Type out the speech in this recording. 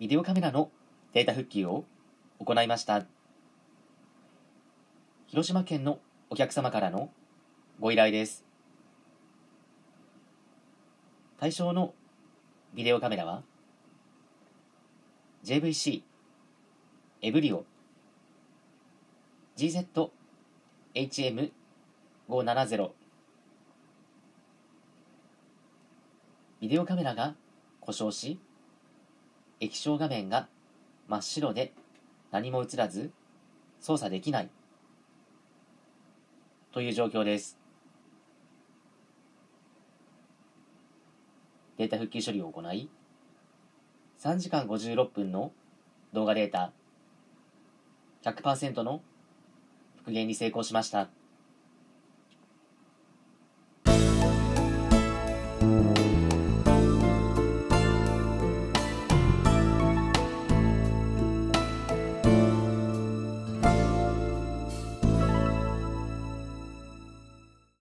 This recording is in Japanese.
ビデオカメラのデータ復旧を行いました。広島県のお客様からのご依頼です。対象のビデオカメラは JVC エブリオ GZHM570 ビデオカメラが故障し液晶画面が真っ白で何も映らず操作できないという状況ですデータ復旧処理を行い3時間56分の動画データ100%の復元に成功しました。